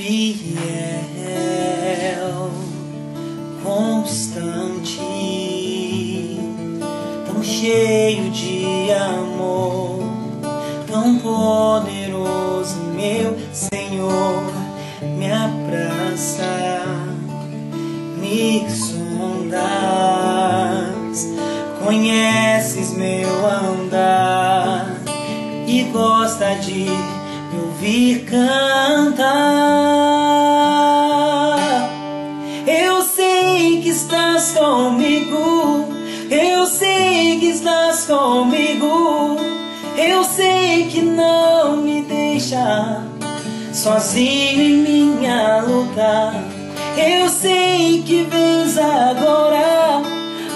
fiel, constante, tão cheio de amor, tão poderoso, meu Senhor, me sondas, conheces meu andar e gosta de me ouvir cantar. Eu sei que estás comigo, eu sei que estás comigo, eu sei que não me deixa sozinho em minha luta. Eu sei que vens agora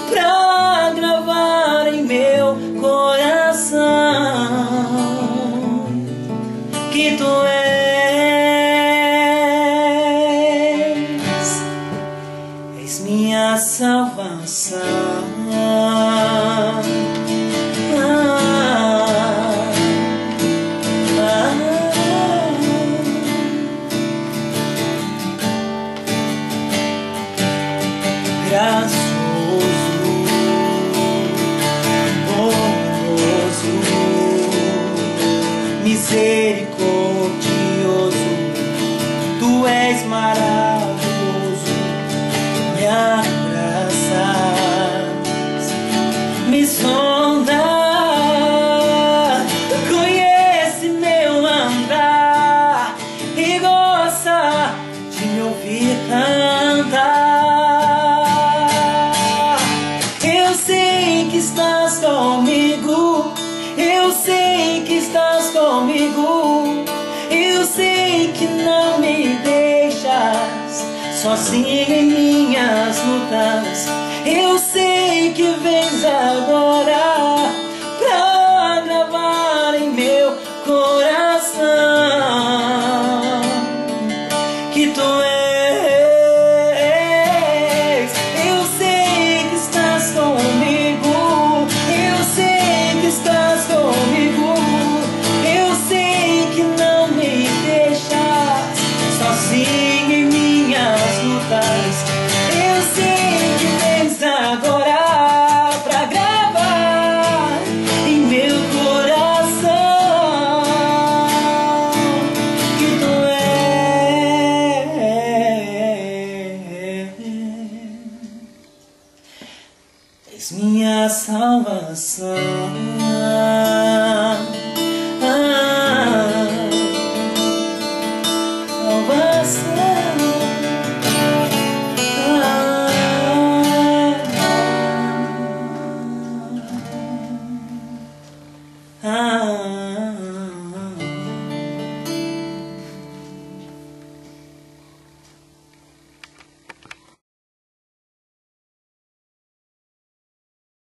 pra gravar em meu coração que tu és, és minha salvação. Gracioso, bondoso, misericordioso, tu és maravilhoso, comigo, eu sei que estás comigo, eu sei que não me deixas sozinho em minhas lutas. Eu sei que vens és, minha salvação.